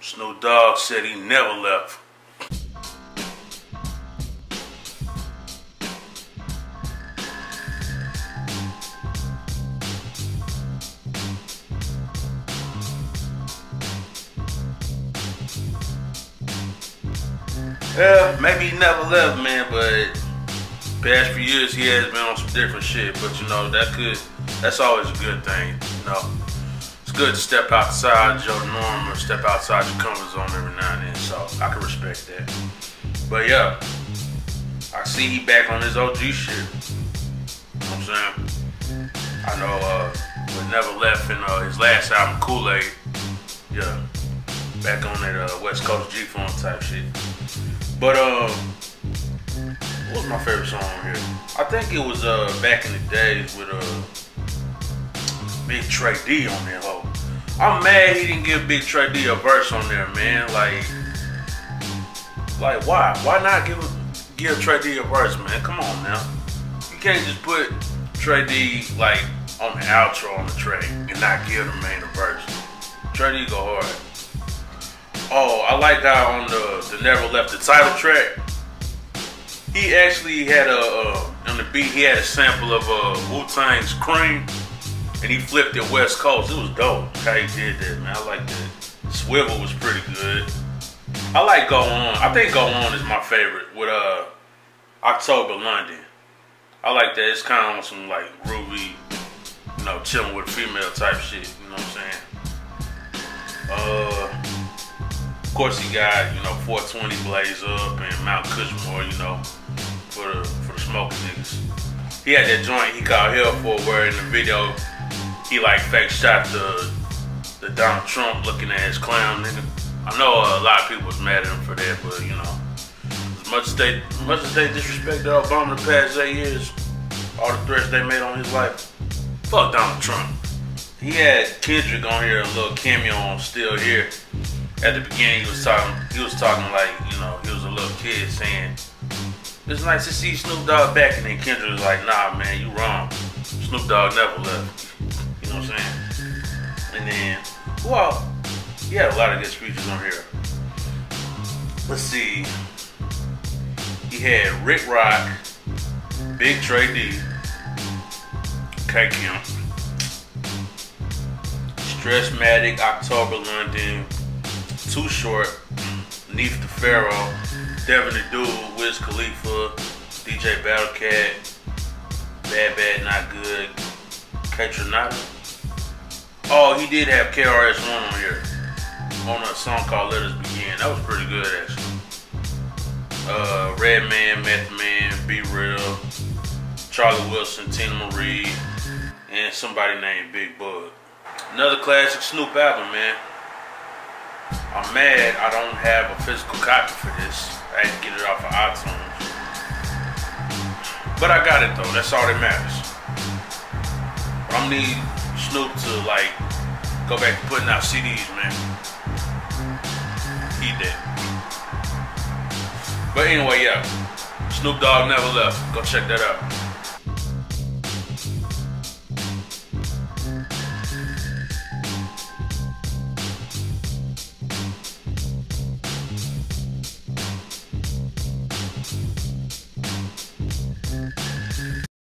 Snoop Dogg said he never left. Yeah, maybe he never left, man, but past few years he has been on some different shit. But you know, that could that's always a good thing, you know. Good to step outside your norm or step outside your comfort zone every now and then, so I can respect that. But yeah, I see he back on his OG shit. You know what I'm saying? I know uh but never left in uh, his last album, Kool-Aid. Yeah. Back on that uh, West Coast G-Funk type shit. But um, what was my favorite song on here? I think it was uh back in the days with uh Big Tray Deee on there. Oh, I'm mad he didn't give Big Tray Deee a verse on there, man. Like, like why? Why not give give Tray Deee a verse, man? Come on now. You can't just put Tray Deee like on the outro on the track and not give the main a verse. Tray Deee go hard. Oh, I like how on the the Never Left the title track, he actually had a uh, on the beat he had a sample of uh, Wu Tang's Cream, and he flipped it West Coast. It was dope how he did that, man. I like that. Swivel was pretty good. I like Go On. I think Go On is my favorite with uh October London. I like that. It's kind of on some like Ruby, you know, chilling with female type shit. You know what I'm saying? Uh. Of course, he got you know 420 Blaze Up and Mount Kushmore, you know, for the for the smoking niggas. He had that joint he called Hell for where in the video he like fake shot the the Donald Trump looking ass clown nigga. I know a lot of people was mad at him for that, but you know, as much as they as much as they disrespected Obama the past eight years, all the threats they made on his life, fuck Donald Trump. He had Kendrick on here, a little cameo on Still Here at the beginning he was talking he was talking like, you know, he was a little kid saying, It's nice to see Snoop Dogg back and then Kendrick was like, nah man, you wrong. Snoop Dogg never left. You what I'm saying? And then well, he had a lot of good speeches on here. Let's see. He had Rick Rock, Big Tray Deee, K Kemp, Stressmatic, October London, too Short, Nef the Pharaoh, Devin the Dude, Wiz Khalifa, DJ Battlecat, Bad Bad Not Good, Kaytranada. Oh, he did have KRS-One on here on a song called Let Us Begin. That was pretty good actually. Uh, Redman, Meth Man, Be Real, Charlie Wilson, Teena Marie, and somebody named Big Bug. Another classic Snoop album, man. I'm mad I don't have a physical copy for this. I had to get it off of iTunes. But I got it though, that's all that matters. I'm need Snoop to like go back to putting out CDs, man. He did. But anyway, yeah. Snoop Dogg never left. Go check that out.